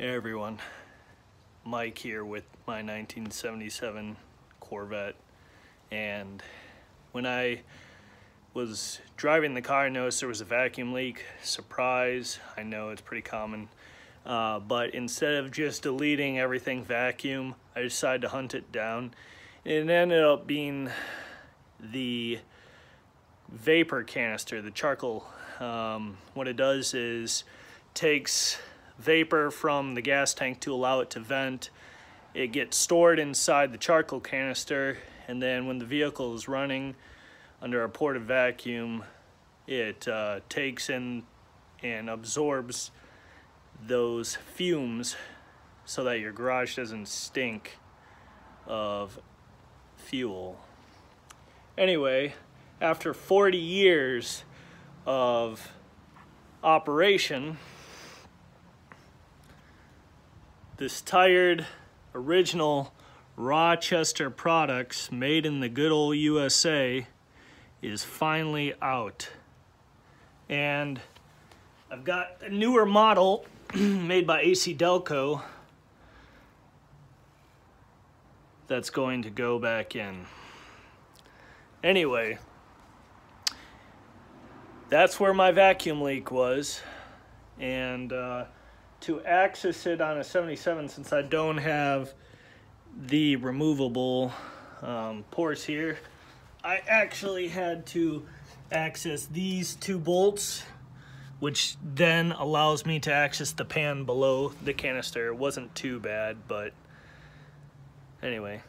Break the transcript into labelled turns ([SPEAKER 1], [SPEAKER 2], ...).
[SPEAKER 1] Everyone, Mike here with my 1977 Corvette and when I was driving the car I noticed there was a vacuum leak. Surprise, I know it's pretty common. Uh, but instead of just deleting everything vacuum, I decided to hunt it down. It ended up being the vapor canister, the charcoal. Um, what it does is takes vapor from the gas tank to allow it to vent. It gets stored inside the charcoal canister and then when the vehicle is running under a ported vacuum, it uh, takes in and absorbs those fumes so that your garage doesn't stink of fuel. Anyway, after 40 years of operation, this tired original Rochester products made in the good old USA is finally out. And I've got a newer model made by AC Delco that's going to go back in. Anyway, that's where my vacuum leak was. And uh, to access it on a 77, since I don't have the removable um, ports here, I actually had to access these two bolts, which then allows me to access the pan below the canister. It wasn't too bad, but anyway,